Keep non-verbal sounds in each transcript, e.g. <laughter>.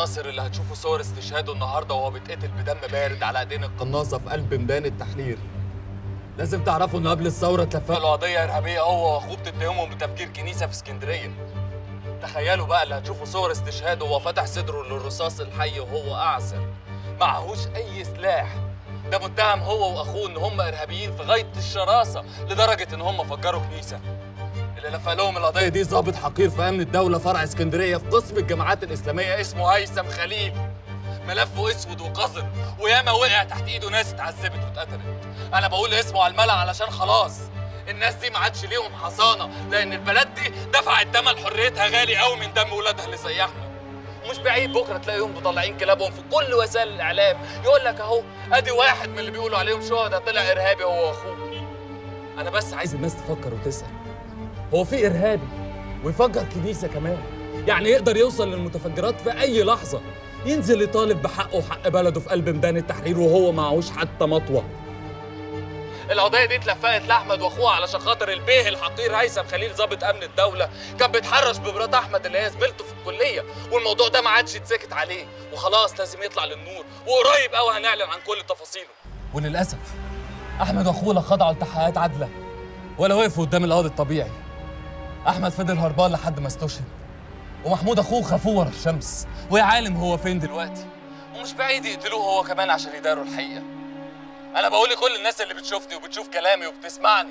الناصر اللي هتشوفوا صور استشهاده النهارده وهو بيتقتل بدم بارد على ايدين القناصة في قلب ميدان التحرير. لازم تعرفوا إن قبل الثورة اتلفق له قضية إرهابية هو وأخوه بتتهمهم بتفجير كنيسة في اسكندرية. تخيلوا بقى اللي هتشوفوا صور استشهاده وهو فتح صدره للرصاص الحي وهو اعسر معهوش أي سلاح. ده متهم هو وأخوه إن هم إرهابيين في غاية الشراسة لدرجة إن هم فجروا كنيسة. اللي لفق لهم القضية دي ضابط حقير في أمن الدولة فرع اسكندرية في قسم الجماعات الإسلامية اسمه هيثم خليل. ملفه أسود وقذر وياما وقع تحت إيده ناس اتعذبت واتقتلت. أنا بقول اسمه على الملأ علشان خلاص. الناس دي ما عادش ليهم حصانة لأن البلد دي دفعت ثمن حريتها غالي قوي من دم ولادها اللي زي احمد ومش بعيد بكرة تلاقيهم مطلعين كلابهم في كل وسائل الإعلام. يقول لك أهو أدي واحد من اللي بيقولوا عليهم شهداء طلع إرهابي هو وأخوه. أنا بس عايز الناس تفكر وتسأل. هو في إرهابي ويفجر كنيسة كمان. يعني يقدر يوصل للمتفجرات في أي لحظة. ينزل يطالب بحقه وحق بلده في قلب ميدان التحرير وهو معهوش حتى مطوة. القضية دي اتلفقت لأحمد وأخوه علشان خاطر البيه الحقير هيثم خليل ضابط أمن الدولة. كان بيتحرش بمرات أحمد اللي هي زميلته في الكلية. والموضوع ده ما عادش يتسكت عليه. وخلاص لازم يطلع للنور. وقريب قوي هنعلن عن كل تفاصيله. وللأسف أحمد وأخوه لا خضعوا لتحقيقات عادله ولا وقفوا قدام القاضي الطبيعي. أحمد فضل هربان لحد ما استشهد. ومحمود أخوه خافوه ورا الشمس. ويا عالم هو فين دلوقتي؟ ومش بعيد يقتلوه هو كمان عشان يداروا الحقيقة. أنا بقول لكل الناس اللي بتشوفني وبتشوف كلامي وبتسمعني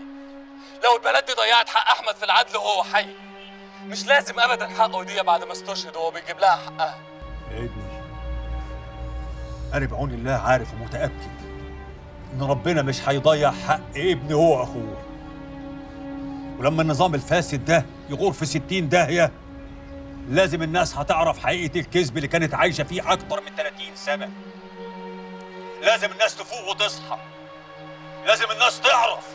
لو البلد دي ضيعت حق أحمد في العدل وهو حي. مش لازم ابدا حقه يضيع بعد ما استشهد وهو بيجيب لها حقها. يا ابني أنا بعون الله عارف ومتأكد إن ربنا مش هيضيع حق ابني هو وأخوه ولما النظام الفاسد ده يغور في ستين داهية لازم الناس هتعرف حقيقة الكذب اللي كانت عايشة فيه أكتر من 30 سنة. لازم الناس تفوق وتصحى. لازم الناس تعرف.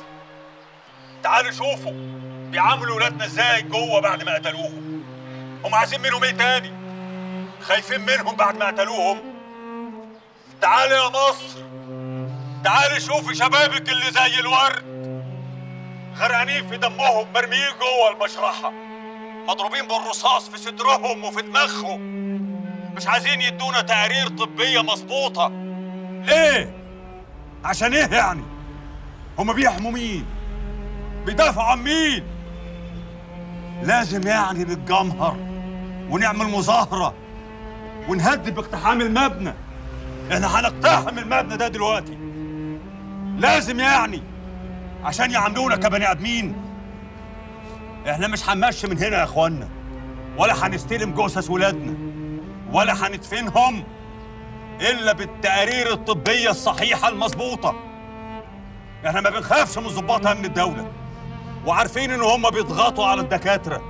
تعالوا شوفوا بيعاملوا ولادنا إزاي جوه بعد ما قتلوهم. هم عايزين منهم إيه تاني؟ خايفين منهم بعد ما قتلوهم. تعالي يا مصر. تعالي شوفي شبابك اللي زي الورد. غرقانين في دمهم مرميين جوه المشرحة مضروبين بالرصاص في صدرهم وفي دماغهم مش عايزين يدونا تقارير طبية مظبوطة ليه؟ عشان إيه يعني؟ هما بيحموا مين؟ بيدافعوا عن مين؟ لازم يعني نتجمهر ونعمل مظاهرة ونهدد باقتحام المبنى إحنا هنقتحم المبنى ده دلوقتي لازم يعني عشان يعاملونا كبني آدمين. إحنا مش هنمشي من هنا يا اخوانا ولا هنستلم جثث ولادنا. ولا هندفنهم إلا بالتقارير الطبية الصحيحة المظبوطة. إحنا ما بنخافش من ضباط امن الدولة. وعارفين إن هم بيضغطوا على الدكاترة.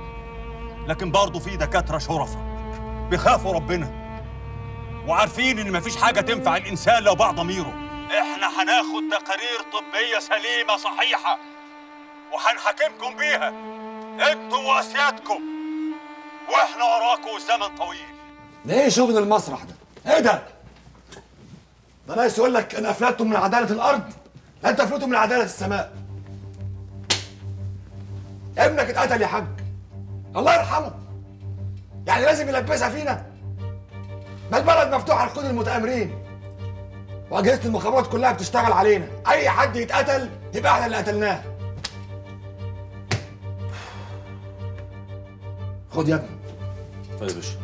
لكن برضه في دكاترة شرفة بيخافوا ربنا. وعارفين إن مفيش حاجة تنفع الإنسان لو باع ضميره. إحنا هناخد تقارير طبية سليمة صحيحة وهنحاكمكم بيها أنتوا وأسيادكم وإحنا وراكم الزمن طويل إيه شغل المسرح ده؟ إيه ده؟ ده ناقص يقول لك ان افلتتم من عدالة الأرض لا أنت افلتتم من عدالة السماء. ابنك اتقتل يا حاج. الله يرحمه. يعني لازم يلبسها فينا؟ ما البلد مفتوحة لكل المتآمرين. واجهزة المخابرات كلها بتشتغل علينا، أي حد يتقتل يبقى إحنا اللي قتلناه. خد يا ابني. طيب يا باشا.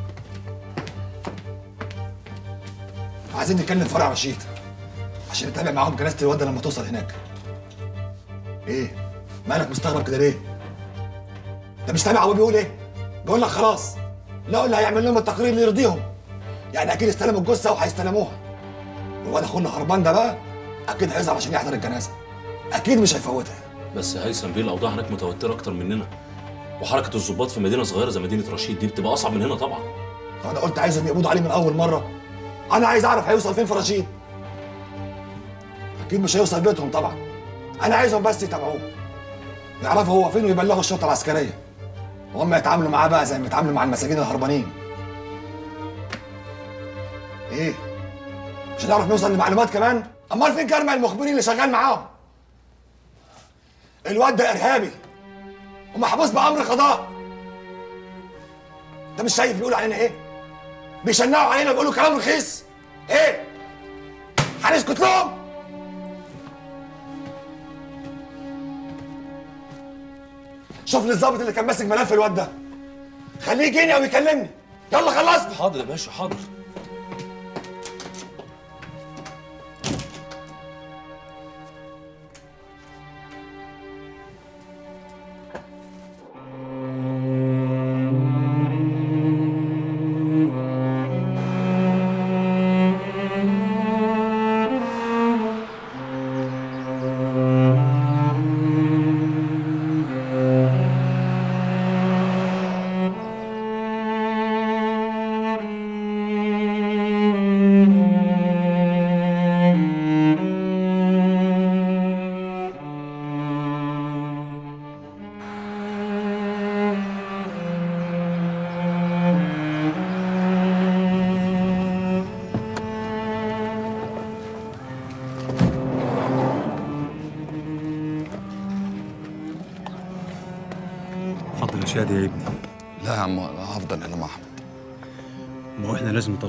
عايزين نتكلم فرع رشيد عشان نتابع معاهم جنازة الواد لما توصل هناك. إيه؟ مالك مستغرب كده ليه؟ انت مش سامع هو بيقول إيه؟ بيقول لك خلاص. لا اللي هيعمل لهم التقرير اللي يرضيهم. يعني أكيد استلموا الجثة وهيستلموها. والواد اخونا هربان ده بقى؟ أكيد هيظهر عشان يحضر الجنازة. أكيد مش هيفوتها. بس هيثم بيه الأوضاع هناك متوترة أكتر مننا؟ وحركة الضباط في مدينة صغيرة زي مدينة رشيد دي بتبقى أصعب من هنا طبعا. أنا قلت عايزهم يقبضوا عليه من أول مرة. أنا عايز أعرف هيوصل فين في رشيد. أكيد مش هيوصل بيتهم طبعا. أنا عايزهم بس يتابعوه. يعرفوا هو فين ويبلغوا الشرطة العسكرية. وهم يتعاملوا معاه بقى زي ما بيتعاملوا مع المساجين الهربانين. إيه؟ مش هنعرف نوصل لمعلومات كمان؟ أمال فين كرمه المخبرين اللي شغال معاهم؟ الواد ده إرهابي ومحبوس بأمر قضاء. انت مش شايف بيقول علينا إيه؟ بيشنقوا علينا ويقولوا كلام رخيص. إيه؟ هنسكت لهم؟ شوف لي الظابط اللي كان ماسك ملف الواد ده. خليه يجيني أو يكلمني. يلا خلصنا. حاضر يا باشا حاضر.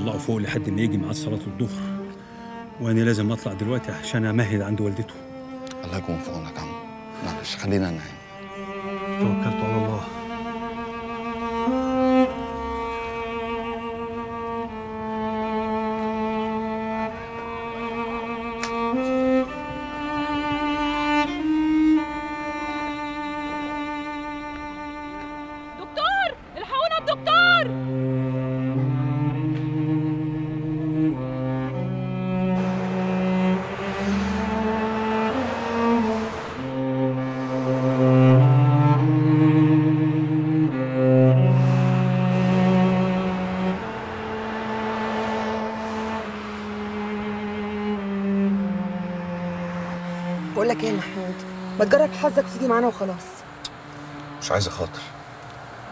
نطلعه فوق لحد ما يجي ميعاد صلاة الظهر. وأنا لازم أطلع دلوقتي عشان أمهد عند والدته. الله يكون في عونك يا عم. معلش خلينا هنا توكلت على معانا وخلاص. مش عايز أخاطر.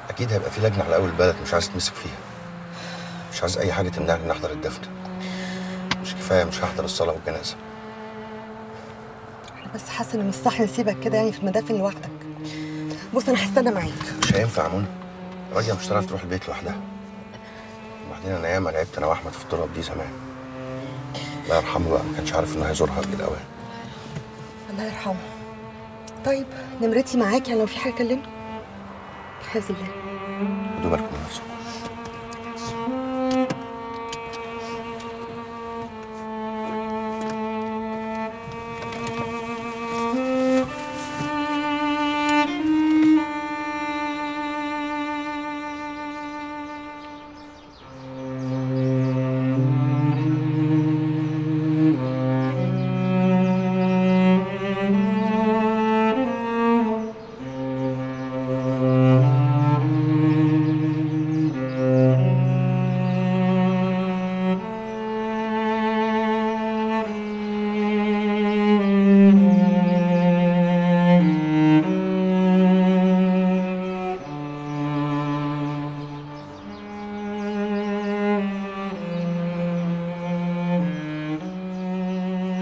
أكيد هيبقى في لجنة على أول البلد مش عايز اتمسك فيها. مش عايز أي حاجة تمنعني اني أحضر الدفن. مش كفاية مش هحضر الصلاة والجنازة. بس حاسه ان مش صح نسيبك كده يعني في المدافن لوحدك. بص أنا هستنى معاك. مش هينفع يا منى. راجعه مش هتعرف تروح البيت لوحدها. وبعدين أنا ياما لعبت أنا وأحمد في التراب دي زمان. الله يرحمه بقى ما كانش عارف إنه هيزورها قبل الاوان الله يرحمه. طيب نمرتي معاك يعني لو في حاجة كلمني حفظ الله. خدوا بالكم من نفسكم.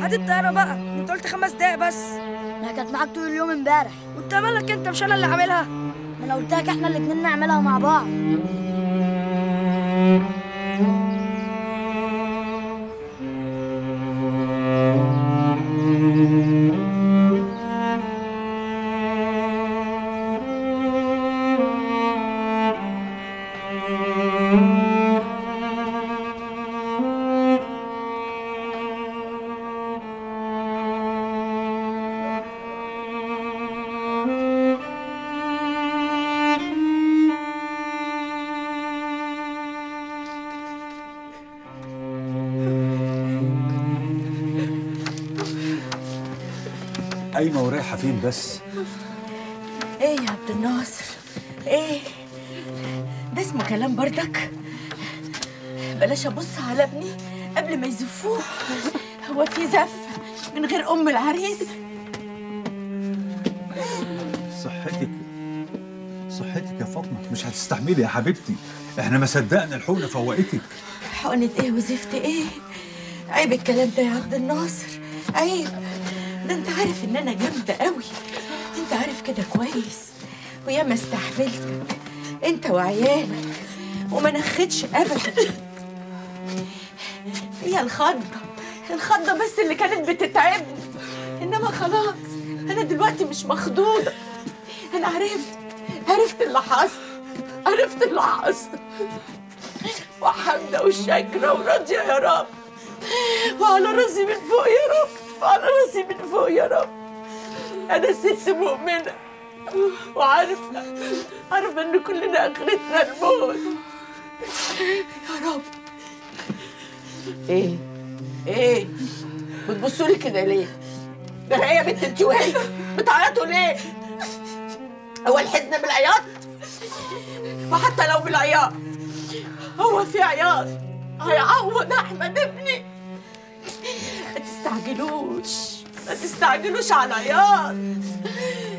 هات الطيارة بقى. انت قلت خمس دقايق بس. ما كانت معاك طول اليوم امبارح. وانت مالك انت مش أنا اللي عاملها؟ ما أنا قلت لك إحنا الاتنين نعملها مع بعض. بس. إيه يا عبد الناصر؟ إيه؟ ده اسمه كلام بردك؟ بلاش أبص على ابني قبل ما يزفوه. هو في زف من غير أم العريس. صحتك صحتك يا فاطمة. مش هتستحملي يا حبيبتي. إحنا ما صدقنا الحقنة فوقتك. حقنة إيه وزفت إيه؟ عيب الكلام ده يا عبد الناصر. عيب. ده انت عارف ان أنا جامدة قوي. انت عارف كده كويس. وياما استحملتك. انت وعيالك. وما نخدش ابدا. هي الخضة. الخضة بس اللي كانت بتتعبني إنما خلاص أنا دلوقتي مش مخضوضة. أنا عرفت. عرفت اللي حصل. عرفت اللي حصل. وحامدة وشاكرة وراضية يا رب. وعلى راسي من فوق يا رب. وعلى راسي من فوق يا رب. أنا ست مؤمنة. وعارفة عارفة إن كلنا آخرتنا الموت. يا رب. إيه؟ إيه؟ بتبصوا لي كده ليه؟ ده هي بنت انت وهي بتعيطوا ليه؟ هو الحزن بالعياط؟ وحتى لو بالعياط هو في عياط. هيعوض أحمد ابني. تستعجلوش. ما تستعجلوش على العياط.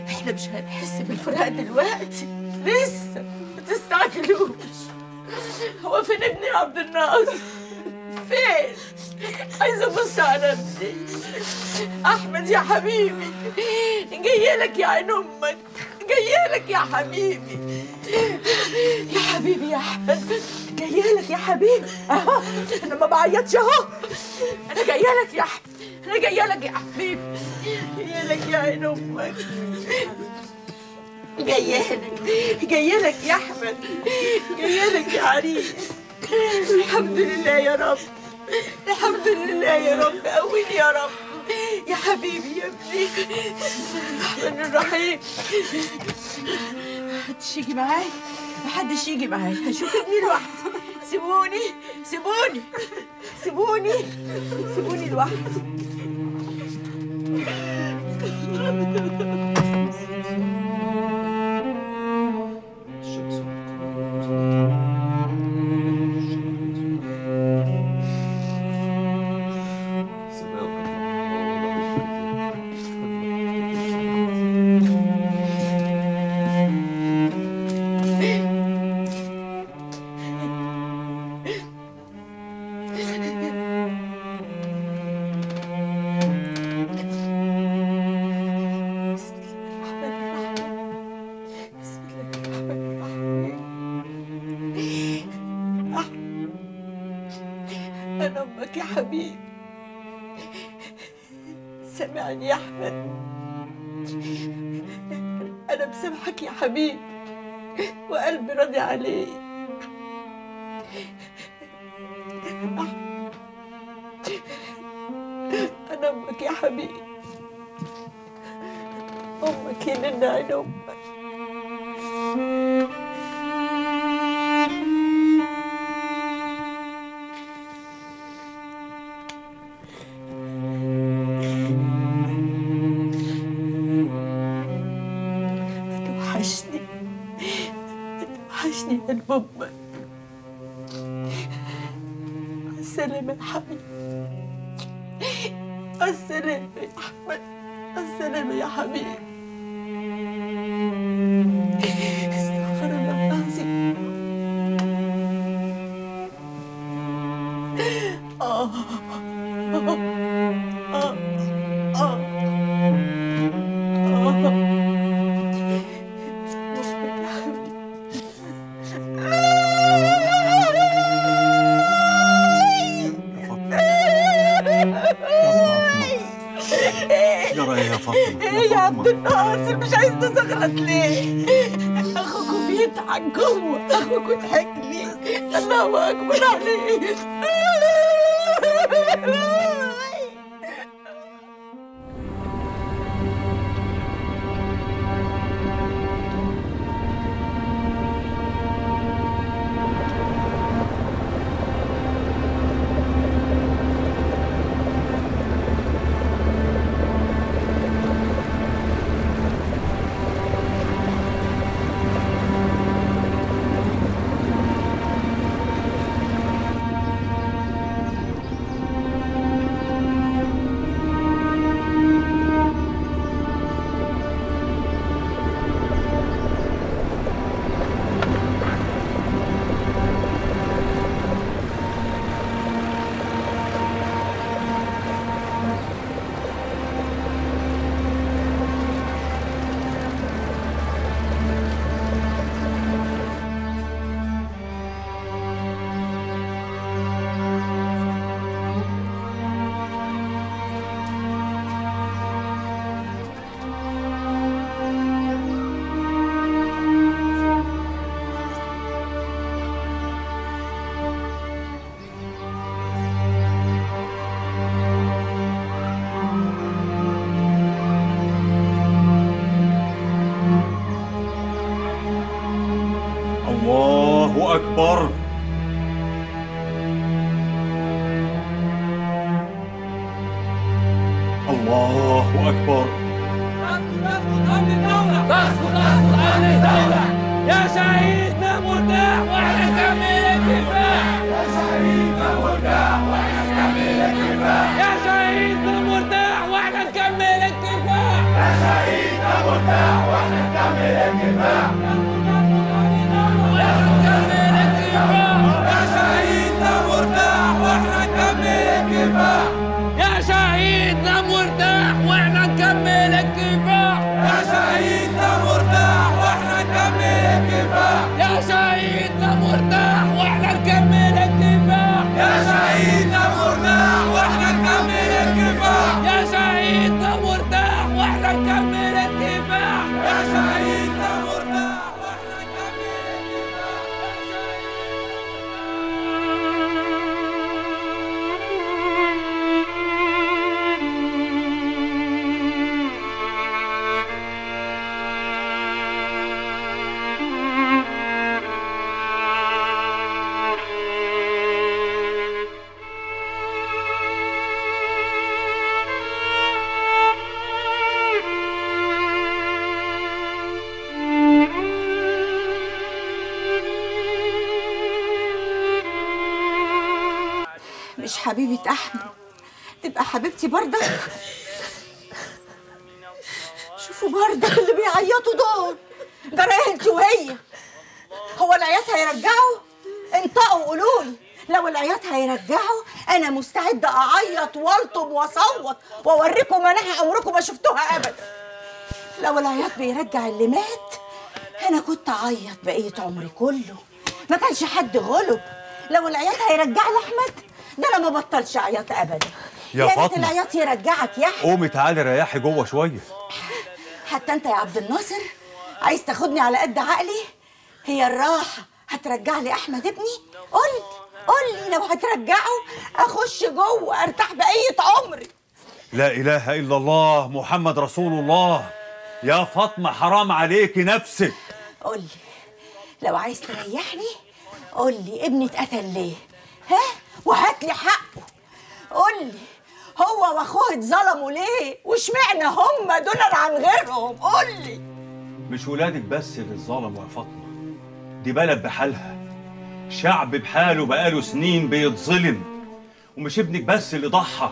إحنا مش هنحس بالفراق دلوقتي. لسه ما تستعجلوش. هو فين ابني عبد الناصر؟ فين؟ عايزة ابص على ابني. أحمد يا حبيبي جاية لك يا عين أمك جاية لك يا حبيبي. يا حبيبي يا أحمد جاية لك يا حبيبي. أهو أنا ما بعيطش أهو. أنا جاية لك يا أحمد. أنا جاية لك يا حبيبي جاية لك يا عين أمك. جاية لك جاية لك يا أحمد. جاية لك يا عريس. الحمد لله يا رب. الحمد لله يا رب. قويني يا رب. يا حبيبي يا ابني. الرحمن الرحيم. محدش يجي معايا؟ محدش يجي معايا. هشوف ابني لوحدي سيبوني سيبوني. سيبوني. سيبوني. لوحدي يا حبيبي وقلبي راضي أحمد أنا أمك يا حبيبي أمك يلن عين أمك. أمك السلامة يا حبيبي الله اكبر عليك muerta! اعيط والطم واصوت وأوريكم مناحي عمركم ما شفتوها ابدا لو العياط بيرجع اللي مات. أنا كنت أعيط بقية عمري كله. ما كانش حد غلب. لو العياط هيرجع لي أحمد؟ ده أنا ما بطلش عياط ابدا. يا فاطمة. العياط يرجعك يا أحمد. قومي تعالي ريحي جوه شوية. حتى أنت يا عبد الناصر عايز تاخدني على قد عقلي؟ هي الراحة هترجع لي أحمد ابني؟ لي قول لي لو هترجعه أخش جوه أرتاح بقيه عمري لا إله إلا الله محمد رسول الله. يا فاطمة حرام عليكي نفسك. قول لي لو عايز تريحني قول لي ابني اتقتل ليه؟ ها؟ وهات لي حقه. قول لي هو واخوه اتظلموا ليه؟ واشمعنى هم دول عن غيرهم؟ قول لي. مش ولادك بس اللي اتظلموا يا فاطمة دي بلد بحالها. شعب بحاله بقاله سنين بيتظلم ومش ابنك بس اللي ضحى.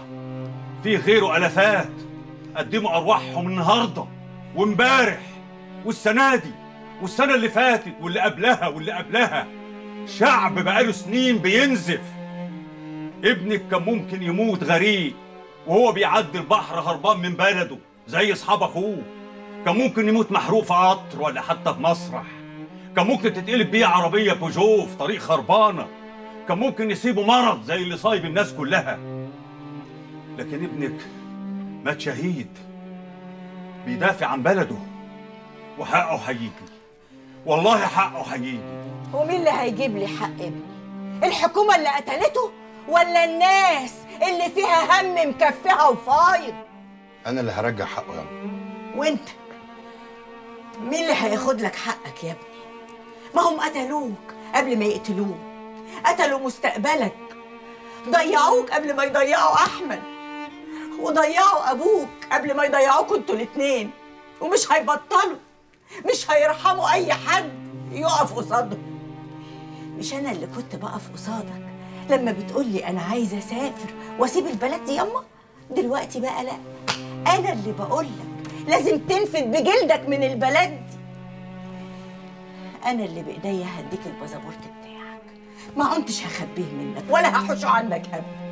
في غيره ألفات قدموا أرواحهم النهاردة وامبارح والسنة دي والسنة اللي فاتت واللي قبلها واللي قبلها. شعب بقاله سنين بينزف. ابنك كان ممكن يموت غريق وهو بيعدي البحر هربان من بلده زي أصحاب أخوه. كان ممكن يموت محروق في قطر ولا حتى في مسرح. كان ممكن تتقلب بيه عربية بوجو في طريق خربانه كان ممكن يصيبه مرض زي اللي صايب الناس كلها. لكن ابنك مات شهيد بيدافع عن بلده. وحقه هيجي. والله حقه هيجي. ومين اللي هيجيب لي حق ابني؟ الحكومة اللي قتلته ولا الناس اللي فيها هم مكفيها وفايض؟ أنا اللي هرجع حقه يا. وأنت؟ مين اللي هياخد لك حقك يا ابني؟ ما هم قتلوك قبل ما يقتلوك. قتلوا مستقبلك. ضيعوك قبل ما يضيعوا أحمد. وضيعوا أبوك قبل ما يضيعوكوا أنتوا الاتنين. ومش هيبطلوا. مش هيرحموا أي حد يقف قصادهم. مش أنا اللي كنت بقف قصادك لما بتقولي أنا عايزة أسافر وأسيب البلد دي؟ ياما دلوقتي بقى لا. أنا اللي بقولك لازم تنفد بجلدك من البلد. أنا اللي بإيديا هديك الباسبورت بتاعك. ما كنتش هخبيه منك ولا هحوشه عنك ابدا.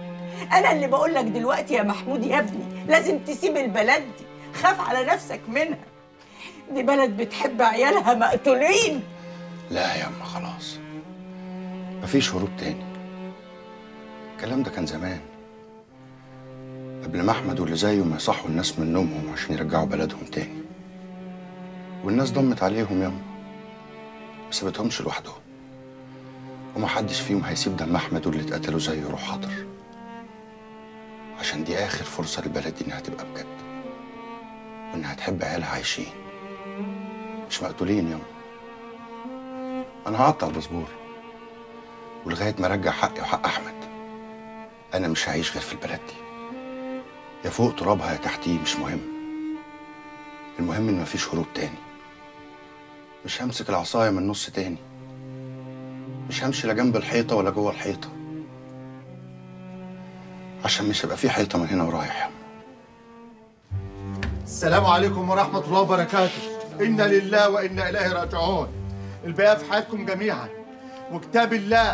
أنا اللي بقولك دلوقتي يا محمود يا ابني لازم تسيب البلد دي خاف على نفسك منها. دي بلد بتحب عيالها مقتولين. لا يا أما خلاص. مفيش هروب تاني. الكلام ده كان زمان. قبل ما أحمد واللي زيه ما يصحوا الناس من نومهم عشان يرجعوا بلدهم تاني. والناس ضمت عليهم ياما. ما سابتهمش لوحدهم ومحدش فيهم هيسيب دم أحمد واللي اتقتلوا زيه يروح حاضر. عشان دي آخر فرصة للبلد دي إنها تبقى بجد. وإنها تحب عيالها عايشين. مش مقتولين ياما أنا هقطع الباسبور. ولغاية ما أرجع حقي وحق أحمد. أنا مش هعيش غير في البلد دي. يا فوق ترابها يا تحتيه مش مهم. المهم إن مفيش هروب تاني. مش همسك العصاية من نص تاني. مش همشي لا جنب الحيطة ولا جوه الحيطة. عشان مش هيبقى في حيطة من هنا ورايح. السلام عليكم ورحمة الله وبركاته. إنا لله وإنا إليه راجعون. الباقي في حياتكم جميعا. وكتاب الله.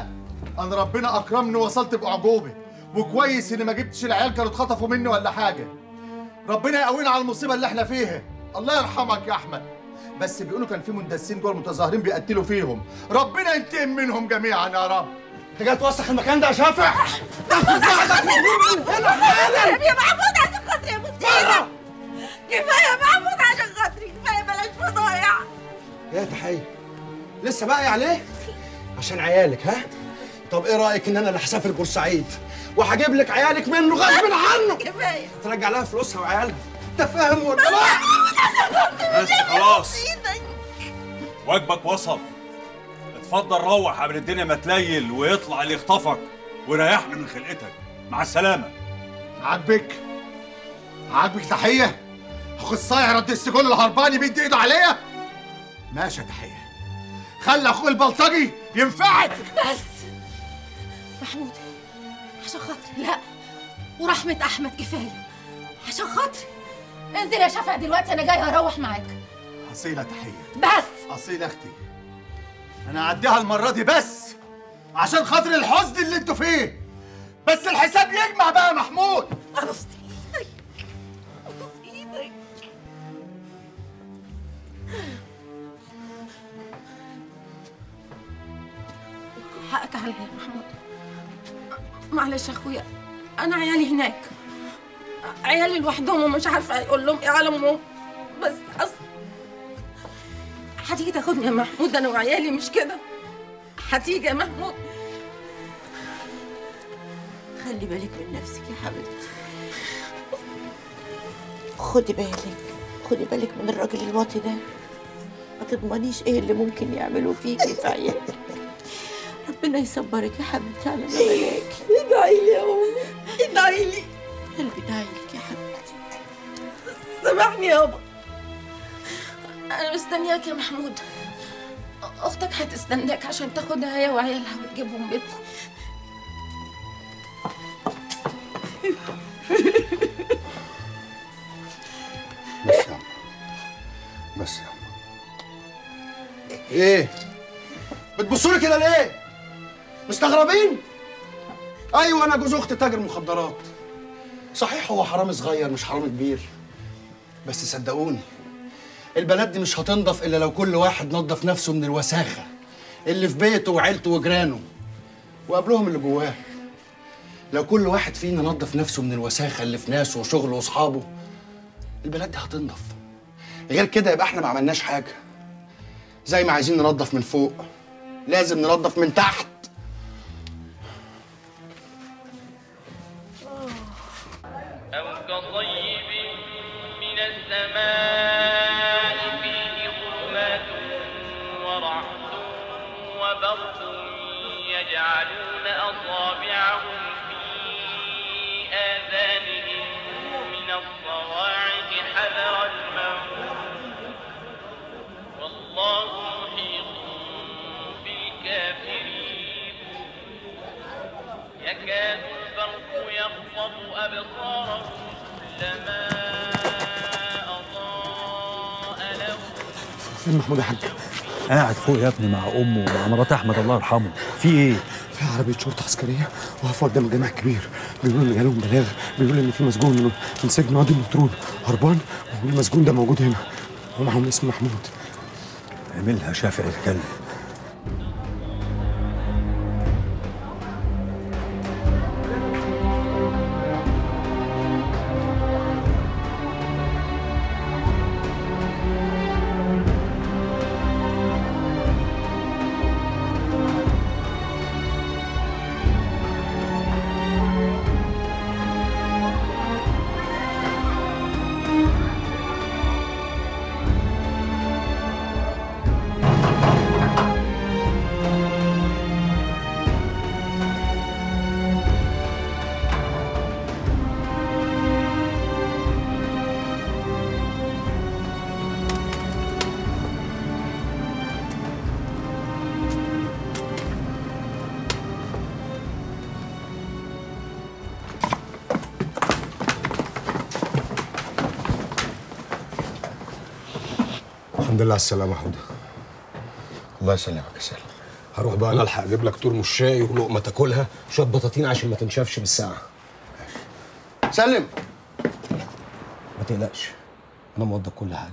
أن ربنا أكرمني ووصلت بأعجوبة. وكويس إن ما جبتش العيال كانوا اتخطفوا مني ولا حاجة. ربنا يقوينا على المصيبة اللي إحنا فيها. الله يرحمك يا أحمد. بس بيقولوا كان في مندسين جوه المتظاهرين بيقتلوا فيهم. ربنا ينتقم منهم جميعا يا رب. انت جاي توسخ المكان ده يا شافع؟ يا محمود عشان خاطري يا مفتيحة كفاية يا محمود عشان خاطري. كفاية بلاش فضايع يا تحية. لسه باقي عليه؟ عشان عيالك ها؟ طب إيه رأيك ان أنا اللي هسافر بورسعيد؟ وهجيب لك عيالك منه غصب عنه. كفاية. ترجع لها فلوسها وعيالها. انت فاهم ولا لا بس خلاص. واجبك وصل اتفضل روح قبل الدنيا ما تليل ويطلع اللي يخطفك ويريحنا من خلقتك. مع السلامة. عاجبك؟ عاجبك تحية؟ أخصائي رد السجون الهرباني بيدي إيده عليا؟ ماشي يا تحية. خلي أخوي البلطجي ينفعك. بس. محمود عشان خاطري. لا. ورحمة أحمد كفاية. عشان خاطري. انزل يا شفق دلوقتي أنا جاي هروح معاك. أصيلة تحية بس. أصيلة أختي. أنا أعديها المرة دي بس عشان خاطر الحزن اللي أنتوا فيه. بس الحساب يجمع بقى يا محمود. أبوس إيدك أبوس إيدك حقك عليا يا محمود. معلش يا أخويا أنا عيالي هناك. عيالي لوحدهم ومش عارفة أقول لهم إيه على أمهم. بس اصل هتيجي تاخدني يا محمود؟ أنا وعيالي مش كده. هتيجي يا محمود؟ خلي بالك من نفسك يا حبيبتي. خدي بالك خدي بالك من الراجل الواطي ده. ما تضمنيش إيه اللي ممكن يعملوا فيكي في عيالك. ربنا يصبرك يا حبيبتي على ما ادعي لي يا أمي. ادعي لي. قلبي دايلك يا حبيبتي سامحني يابا أنا مستنياك يا محمود. أختك هتستناك عشان تاخدها هي وعيالها وتجيبهم بيتنا بس يا عم بس يا عم إيه؟ بتبصوا لي كده ليه؟ مستغربين؟ أيوه أنا جوز اخت تاجر مخدرات. صحيح هو حرامي صغير مش حرامي كبير. بس صدقوني البلد دي مش هتنضف إلا لو كل واحد نظف نفسه من الوساخة اللي في بيته وعيلته وجيرانه وقبلهم اللي جواه. لو كل واحد فينا نظف نفسه من الوساخة اللي في ناسه وشغله وأصحابه البلد دي هتنضف. غير كده يبقى إحنا ما عملناش حاجة. زي ما عايزين ننضف من فوق لازم ننضف من تحت. فوق يا ابني مع امه ومع مرات احمد الله يرحمه. في إيه؟ في عربية شرطة عسكرية واقفة قدام الجامع الكبير بيقولوا إن جالهم بلاغ بيقول إن في مسجون من من سجن وادي النطرون هربان؟ والمسجون ده موجود هنا. ومعهم اسم محمود. اعملها شافع الكلب لله على السلامة يا حوده الله يسلمك يا سالم هروح بقى أنا ألحق أجيب لك ترمس شاي ولقمة تاكلها شوية بطاطين عشان ما تنشفش بالساعة. سلم. ما تقلقش أنا موضب كل حاجة.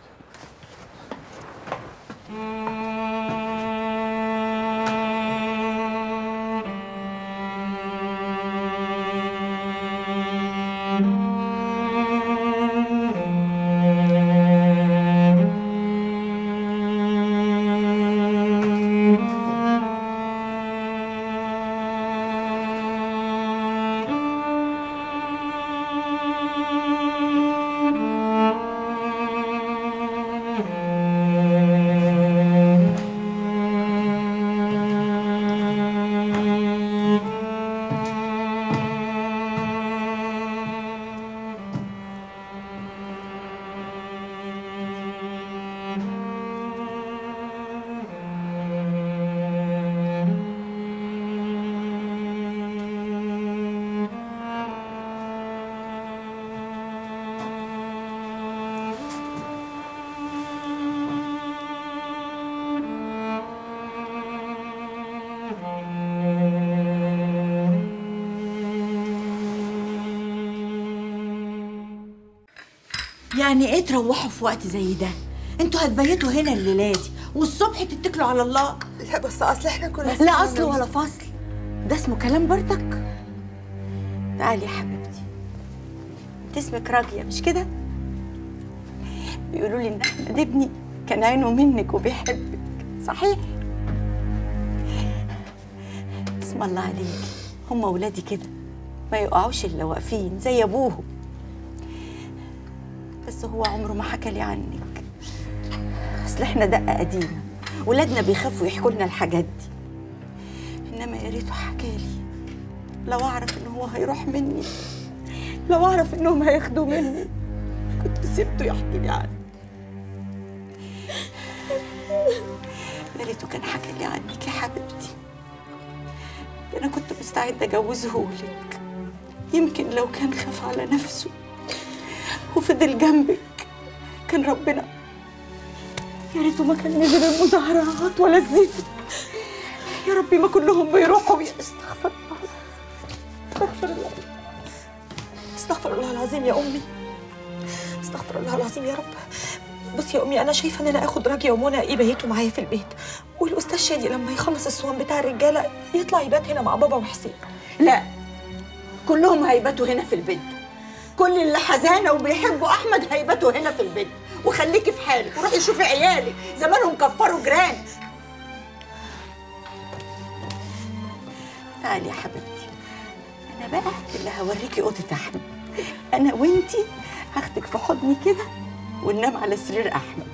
يعني إيه تروحوا في وقت زي ده؟ أنتوا هتبيتوا هنا الليلة دي والصبح تتكلوا على الله. لا بس أصل إحنا كنا لا أصل ولا فصل. ده اسمه كلام برضك تعالي يا حبيبتي. انت اسمك راجية مش كده؟ بيقولوا لي إن أحمد ابني كان عينه منك وبيحبك. صحيح؟ اسم الله عليك. هم ولادي كده. ما يقعوش إلا واقفين زي أبوهم. بس هو عمره ما حكى لي عنك. اصل إحنا دقة قديمة. ولادنا بيخافوا يحكوا لنا الحاجات دي. إنما يا ريته حكى لي. لو أعرف ان هو هيروح مني. لو أعرف إنهم هياخدوا مني. كنت سبته يحكي لي عنك. يا ريته كان حكى لي عنك يا حبيبتي. أنا كنت مستعدة اجوزه لك يمكن لو كان خاف على نفسه. وفضل جنبك. كان ربنا يا ريته ما كان نزل المظاهرات ولا الزفت. يا ربي ما كلهم بيروحوا يا استغفر الله. استغفر الله. استغفر الله العظيم يا أمي. استغفر الله العظيم يا رب. بصي يا أمي أنا شايفة ان أنا اخد راجية ومنى يبيتوا معايا في البيت. والأستاذ شادي لما يخلص الصوان بتاع الرجالة يطلع يبات هنا مع بابا وحسين. لا كلهم هيباتوا هنا في البيت. كل اللي حزانه وبيحبوا أحمد هيباتوا هنا في البيت. وخليكي في حالك وروحي شوفي عيالك زمانهم كفروا جيران. تعالي يا حبيبتي. أنا بقى اللي هوريكي اوضه أحمد. أنا وأنتي هاخدك في حضني كده وننام على سرير أحمد.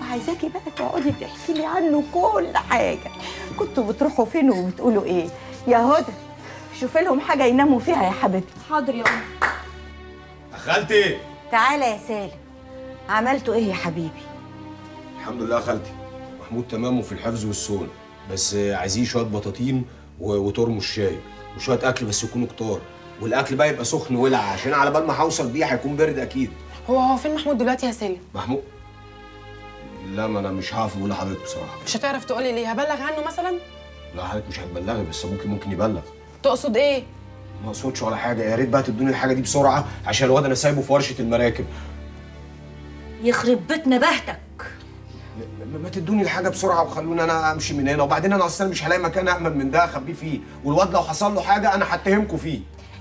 وعايزاكي بقى تقعدي تحكي لي عنه كل حاجة. كنتوا بتروحوا فين وبتقولوا إيه؟ يا هدى شوفي لهم حاجة يناموا فيها يا حبيبتي. حاضر يا أم. خالتي تعالى يا سالم. عملتوا إيه يا حبيبي؟ الحمد لله يا خالتي محمود تمام وفي الحفظ والصون بس عايزين شوية بطاطين و- وترمس شاي وشوية أكل بس يكونوا كتار. والأكل بقى يبقى سخن ولع عشان على بال ما هوصل بيه هيكون برد أكيد. هو هو فين محمود دلوقتي يا سالم؟ محمود؟ لا ما أنا مش هعرف أقول لحضرتك بصراحة. مش هتعرف تقولي ليه؟ هبلغ عنه مثلا؟ لا حضرتك مش هتبلغي بس أبوكي ممكن يبلغ. تقصد إيه؟ ما اقصدش ولا حاجة. يا ريت بقى تدوني الحاجة دي بسرعة عشان الواد أنا سايبه في ورشة المراكب. يخرب بيت نبهتك ما- ما تدوني الحاجة بسرعة وخلوني أنا أمشي من هنا. وبعدين أنا أصلا مش هلاقي مكان امن من ده اخبيه فيه. والواد لو حصل له حاجة أنا هتهمكم فيه.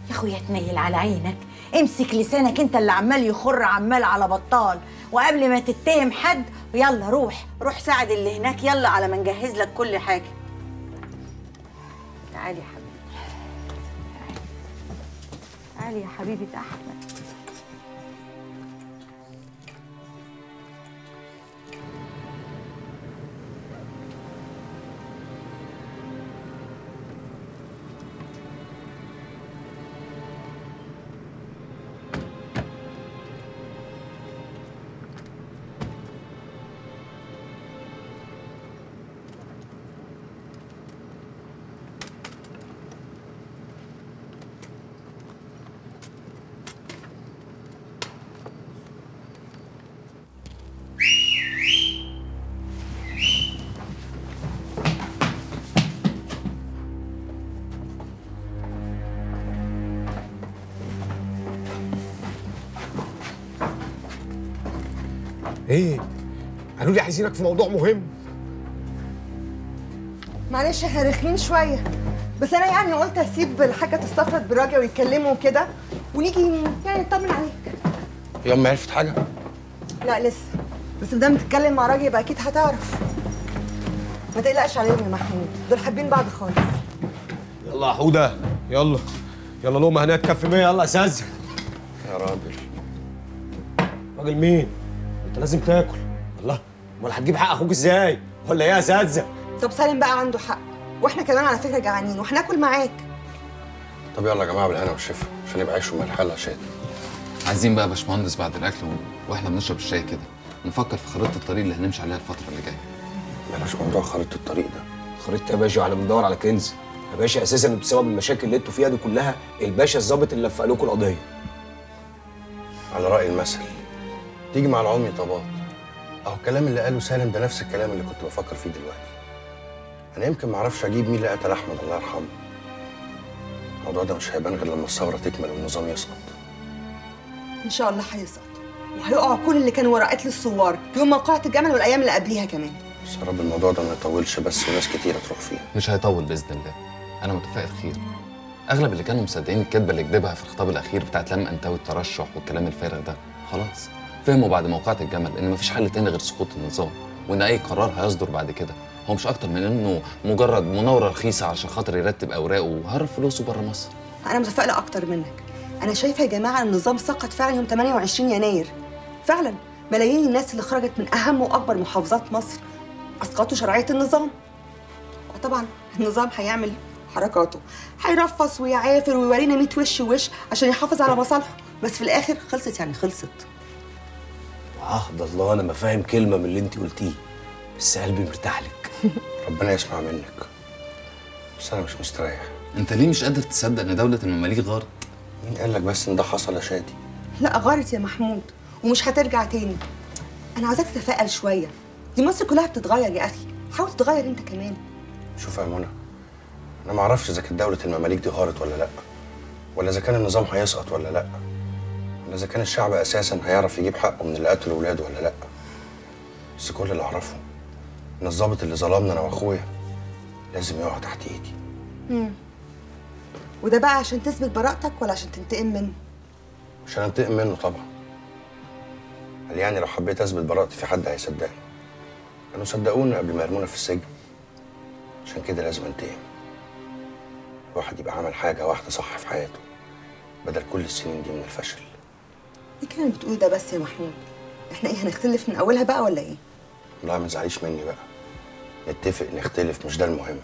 يا أخويا تنيل على عينك. امسك لسانك أنت اللي عمال يخر عمال على بطال. وقبل ما تتهم حد يلا روح. روح ساعد اللي هناك. يلا على ما نجهز لك كل حاجة. تعالي يا تعالي يا حبيبه احمد إيه قالوا لي عايزينك في موضوع مهم. معلش إحنا رخمين شوية. بس أنا يعني قلت أسيب الحاجة تستفرد براجع ويتكلموا وكده ونيجي يعني نطمن عليك. هي امي عرفت حاجة؟ لا لسه. بس ما دام تتكلم مع راجل يبقى أكيد هتعرف. ما تقلقش عليهم يا محمود. دول حابين بعض خالص. يلا يا حودة. يلا. يلا لقمه هناك. تكفي 100 يلا يا ساذج يا راجل. راجل مين؟ انت لازم تاكل. الله امال هتجيب حق أخوك إزاي؟ ولا إيه يا ساذج طب سالم بقى عنده حق. وإحنا كمان على فكرة جعانين وهناكل معاك. طب يلا يا جماعة بالهنا والشفا عشان يبقى عيش وملح يلا يا شادي. عايزين بقى يا باشمهندس بعد الأكل و... وإحنا بنشرب الشاي كده. نفكر في خريطة الطريق اللي هنمشي عليها الفترة اللي جاية. بلاش موضوع خريطة الطريق ده. خريطة يا باشا على بندور على كنز. يا باشا أساسا بسبب المشاكل اللي أنتوا فيها دي كلها الباشا الظابط اللي لفق لكم القضية. على رأي المثل. تيجي مع العمي طبات أهو الكلام اللي قاله سالم ده نفس الكلام اللي كنت بفكر فيه دلوقتي. أنا يمكن ما أعرفش أجيب مين اللي قتل أحمد الله يرحمه. الموضوع ده مش هيبان غير لما الثورة تكمل والنظام يسقط. إن شاء الله هيسقط. وهيقعوا كل اللي كانوا ورا قتل الثوار يوم موقعة الجمل والأيام اللي قبليها كمان. بس يا رب الموضوع ده ما يطولش بس وناس كتيره تروح فيه. مش هيطول بإذن الله. أنا متفائل خير. أغلب اللي كانوا مصدقين الكذبة اللي كدبها في الخطاب الأخير بتاعت لم أنتوي الترشح والكلام الفارغ ده خلاص. فهموا بعد موقعة الجمل إن مفيش حل تاني غير سقوط النظام وإن أي قرار هيصدر بعد كده. هو مش أكتر من إنه مجرد مناورة رخيصة علشان خاطر يرتب أوراقه وهرب فلوسه بره مصر. أنا متفائلة أكتر منك. أنا شايفة يا جماعة إن النظام سقط فعلا يوم 28 يناير. فعلا ملايين الناس اللي خرجت من أهم وأكبر محافظات مصر أسقطوا شرعية النظام. وطبعا النظام هيعمل حركاته. هيرفص ويعافر ويورينا 100 وش وش عشان يحافظ على مصالحه. بس في الآخر خلصت يعني خلصت. عهد الله أنا ما فاهم كلمة من اللي انت قلتيه بس قلبي مرتاح لك. <laughs> ربنا يسمع منك. بس أنا مش مستريح. أنت ليه مش قادر تصدق إن دولة المماليك غارت؟ مين قال لك بس إن ده حصل يا شادي؟ لا غارت يا محمود ومش هترجع تاني. أنا عايزاك تتفائل شوية. دي مصر كلها بتتغير يا أخي. حاول تتغير أنت كمان. شوف يا منى أنا ما أعرفش إذا كانت دولة المماليك دي غارت ولا لأ ولا إذا كان النظام هيسقط ولا لأ. إذا كان الشعب أساسا هيعرف يجيب حقه من اللي قتلوا ولاده ولا لأ. بس كل اللي أعرفه إن الضابط اللي ظلمنا أنا وأخويا لازم يقع تحت إيدي. مم. وده بقى عشان تثبت براءتك ولا عشان تنتقم منه؟ عشان أنتقم منه طبعا. قال يعني لو حبيت أثبت براءتي في حد هيصدقني. كانوا صدقوني قبل ما يرمونا في السجن. عشان كده لازم أنتقم. الواحد يبقى عمل حاجة واحدة صح في حياته بدل كل السنين دي من الفشل. إيه كان بتقول ده بس يا محمود. إحنا إيه هنختلف من أولها بقى ولا إيه؟ لا ما تزعليش مني بقى. نتفق نختلف مش ده المهم.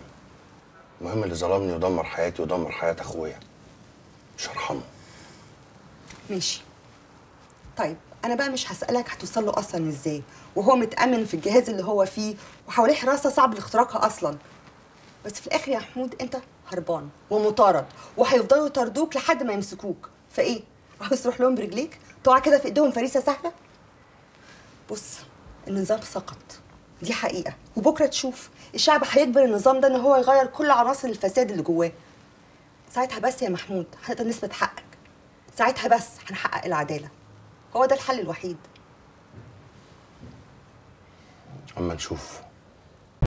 المهم اللي ظلمني ودمر حياتي ودمر حياة أخويا. مش هرحمه. ماشي. طيب أنا بقى مش هسألك هتوصل له أصلا إزاي وهو متأمن في الجهاز اللي هو فيه وحواليه حراسة صعب لاختراقها أصلا. بس في الآخر يا محمود أنت هربان ومطارد وهيفضلوا يطاردوك لحد ما يمسكوك. فإيه؟ عاوز تروح لهم برجليك؟ تقع كده في إيديهم فريسة سهلة؟ بص النظام سقط. دي حقيقة. وبكرة تشوف الشعب هيجبر النظام ده إن هو يغير كل عناصر الفساد اللي جواه. ساعتها بس يا محمود هنقدر نثبت حقك. ساعتها بس هنحقق العدالة. هو ده الحل الوحيد. أما نشوف.